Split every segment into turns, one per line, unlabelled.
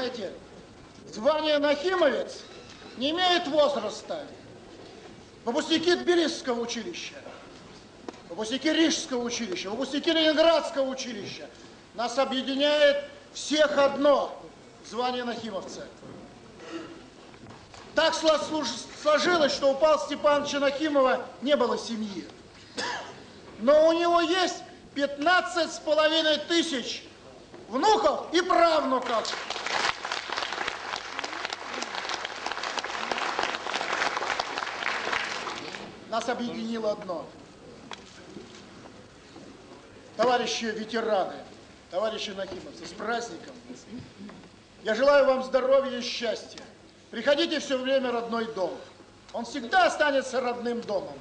Знаете, звание Нахимовец не имеет возраста. Выпускники Тбилисского училища, выпускники Рижского училища, выпускники Ленинградского училища. Нас объединяет всех одно – звание Нахимовца. Так сложилось, что у Павла Степановича Нахимова не было семьи. Но у него есть 15 с половиной тысяч внуков и правнуков. Нас объединило одно. Товарищи ветераны, товарищи Нахимовцы, с праздником. Я желаю вам здоровья и счастья. Приходите все время родной дом. Он всегда останется родным домом.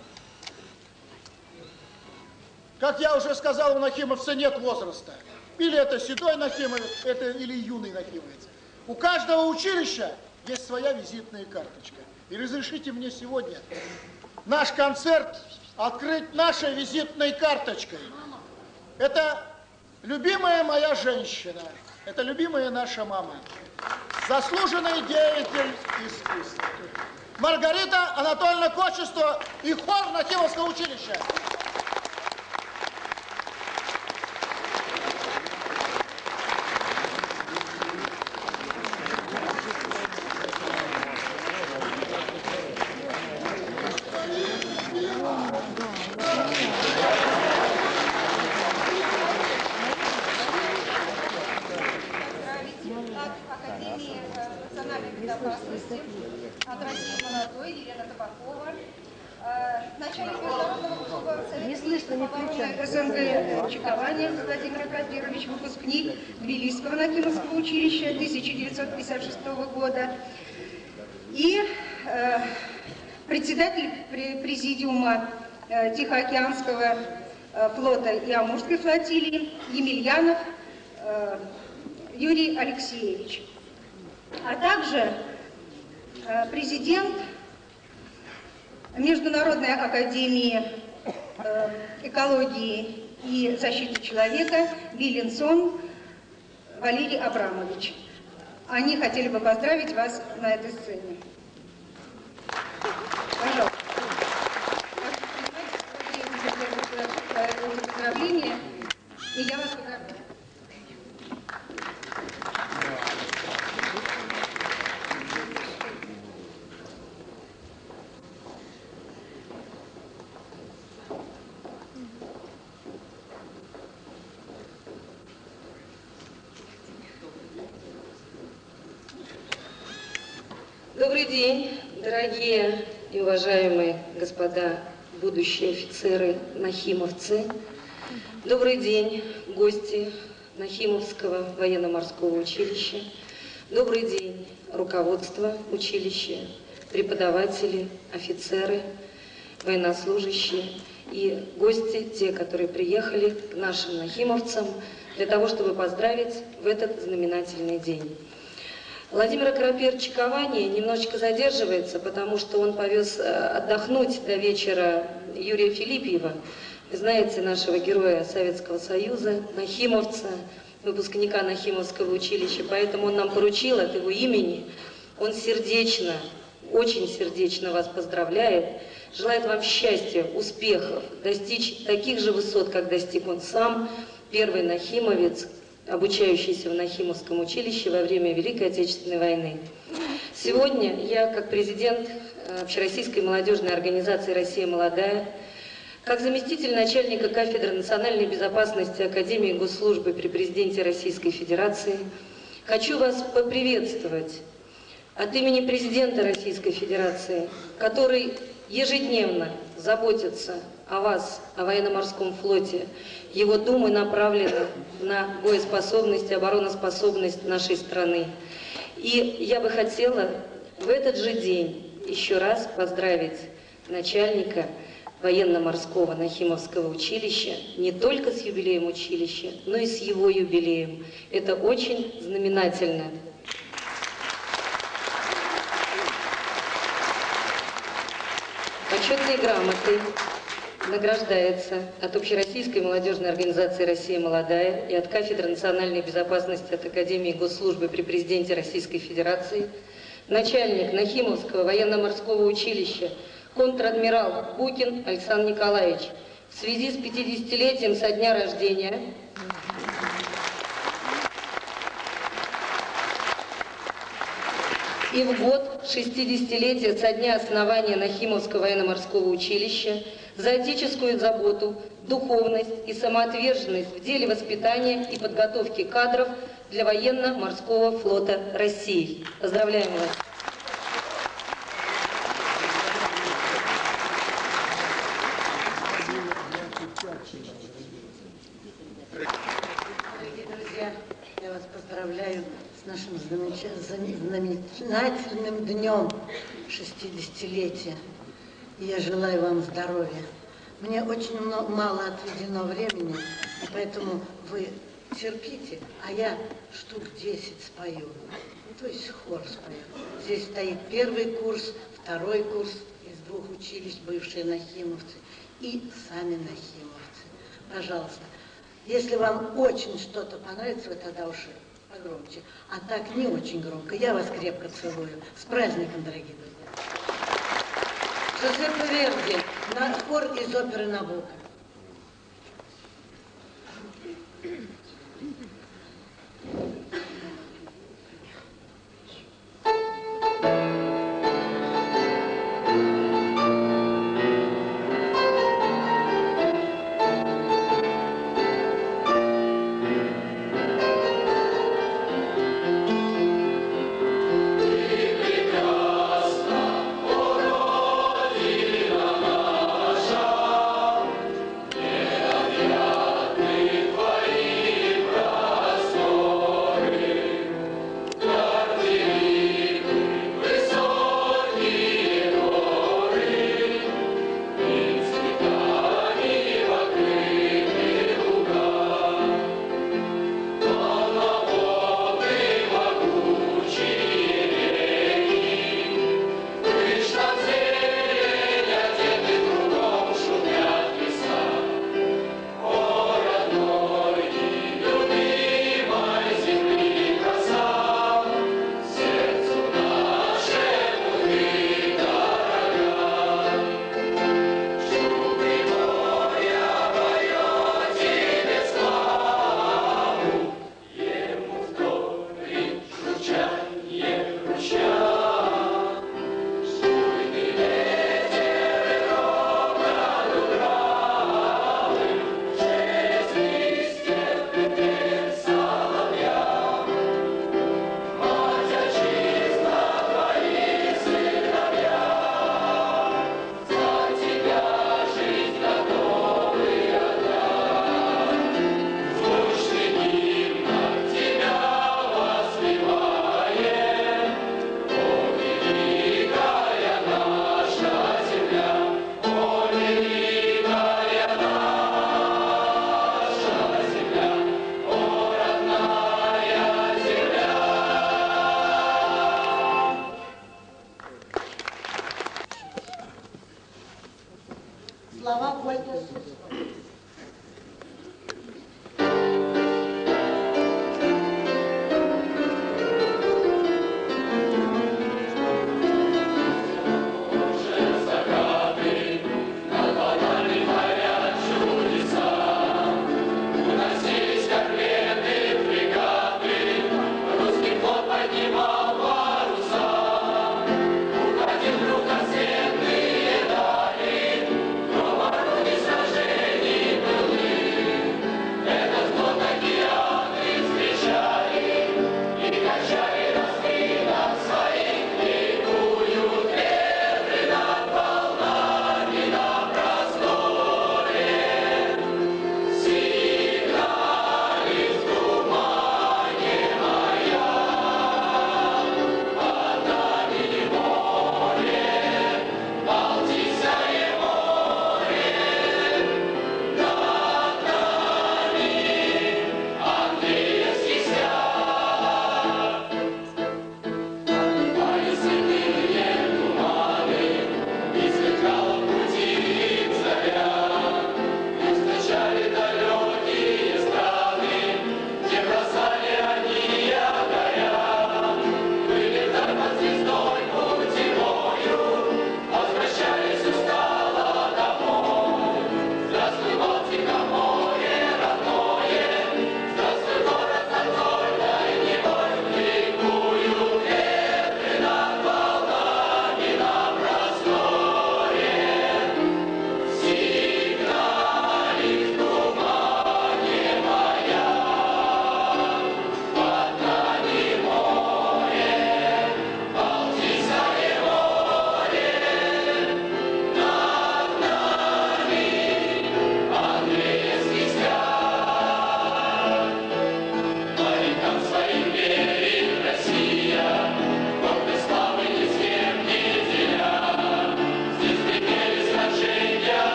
Как я уже сказал, у Нахимовца нет возраста. Или это седой Нахимовец, это или юный Нахимовец. У каждого училища есть своя визитная карточка. И разрешите мне сегодня наш концерт открыть нашей визитной карточкой. Это любимая моя женщина, это любимая наша мама, заслуженный деятель искусства. Маргарита Анатольевна Кочество и хор Нахимовского училища.
Тбилисского Накимовского училища 1956 года. И э, председатель президиума э, Тихоокеанского э, флота и Амурской флотилии Емельянов э, Юрий Алексеевич, а также э, президент Международной академии э, экологии и защиты человека Виленсон Валерий Абрамович. Они хотели бы поздравить вас на этой сцене. Пожалуйста. Поздравления. И я вас поздравляю.
Добрый день, дорогие и уважаемые господа будущие офицеры Нахимовцы. Добрый день, гости Нахимовского военно-морского училища. Добрый день, руководство училища, преподаватели, офицеры, военнослужащие и гости, те, которые приехали к нашим нахимовцам для того, чтобы поздравить в этот знаменательный день. Владимир Карапер Ковани немножечко задерживается, потому что он повез э, отдохнуть до вечера Юрия Филиппьева, вы знаете, нашего героя Советского Союза, Нахимовца, выпускника Нахимовского училища, поэтому он нам поручил от его имени, он сердечно, очень сердечно вас поздравляет, желает вам счастья, успехов, достичь таких же высот, как достиг он сам, первый Нахимовец, обучающийся в Нахимовском училище во время Великой Отечественной войны. Сегодня я, как президент э, Общероссийской молодежной организации «Россия молодая», как заместитель начальника кафедры национальной безопасности Академии госслужбы при президенте Российской Федерации, хочу вас поприветствовать от имени президента Российской Федерации, который ежедневно заботится о вас, о военно-морском флоте, его думы направлены на боеспособность и обороноспособность нашей страны. И я бы хотела в этот же день еще раз поздравить начальника военно-морского Нахимовского училища не только с юбилеем училища, но и с его юбилеем. Это очень знаменательно. Почетной грамотой награждается от Общероссийской молодежной организации «Россия молодая» и от Кафедры национальной безопасности от Академии госслужбы при президенте Российской Федерации начальник Нахимовского военно-морского училища контр-адмирал Букин Александр Николаевич. В связи с 50-летием со дня рождения И в год 60-летия со дня основания Нахимовского военно-морского училища за отеческую заботу, духовность и самоотверженность в деле воспитания и подготовки кадров для военно-морского флота России. Поздравляем вас!
Поздравляю с нашим знаменательным днем 60-летия. Я желаю вам здоровья. Мне очень мно- мало отведено времени, поэтому вы терпите, а я штук 10 спою. Ну, то есть хор спою. Здесь стоит первый курс, второй курс из двух училищ, бывшие нахимовцы, и сами нахимовцы. Пожалуйста, если вам очень что-то понравится, вы тогда уж погромче. А так не очень громко. Я вас крепко целую. С праздником, дорогие друзья. Жозеппе Верди, на хор из оперы Набука.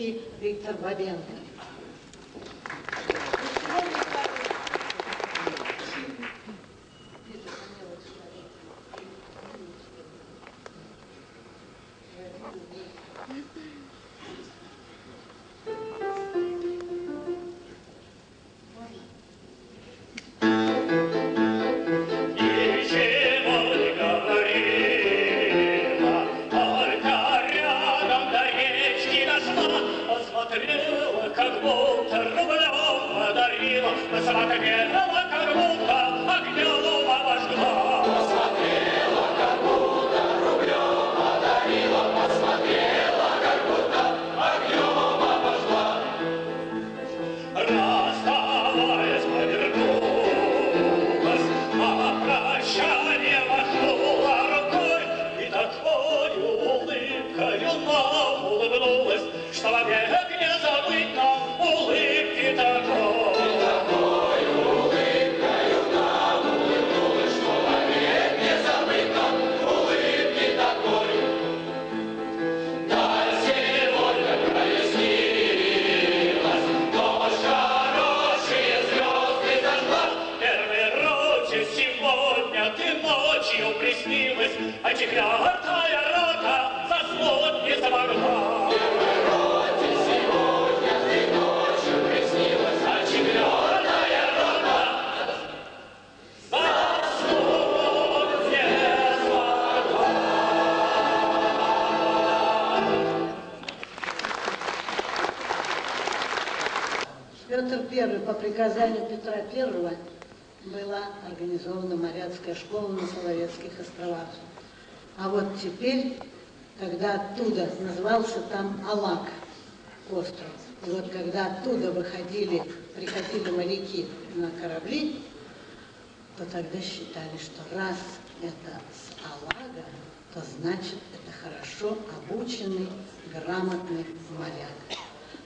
России Виктор Бабенко.
Ничего
Приказанию Петра I была организована моряцкая школа на Соловецких островах. А вот теперь, когда оттуда, назывался там Алак остров, и вот когда оттуда выходили, приходили моряки на корабли, то тогда считали, что раз это с Алага, то значит это хорошо обученный, грамотный моряк.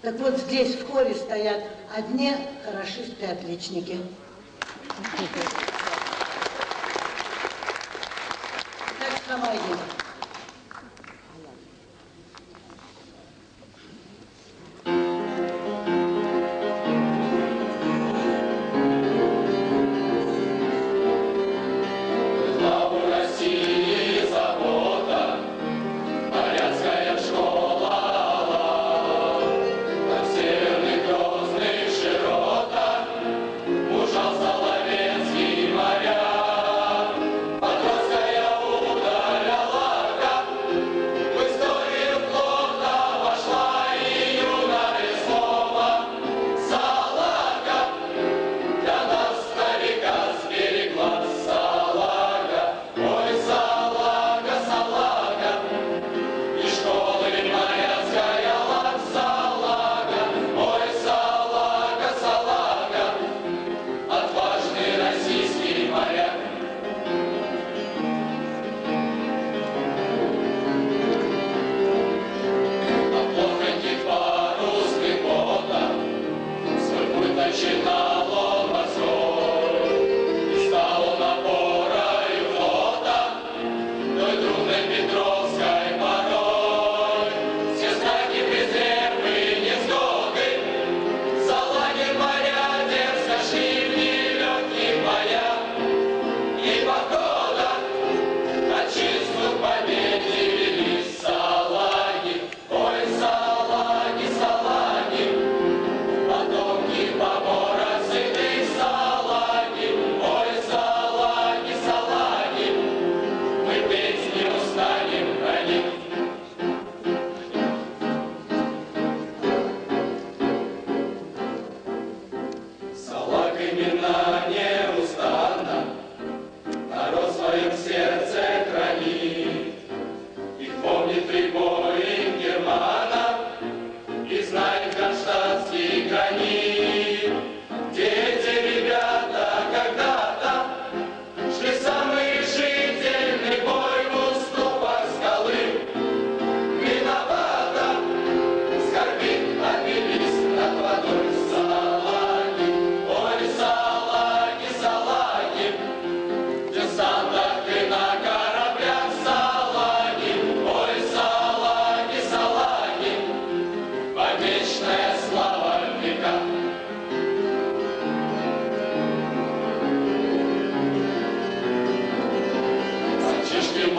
Так вот здесь в хоре стоят одни хорошисты и отличники. Так вставайте.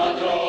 nosotros.